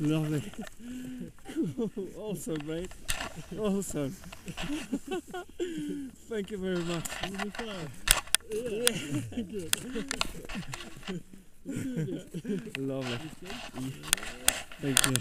Lovely. awesome, mate. Awesome. Thank you very much. Lovely. Thank you.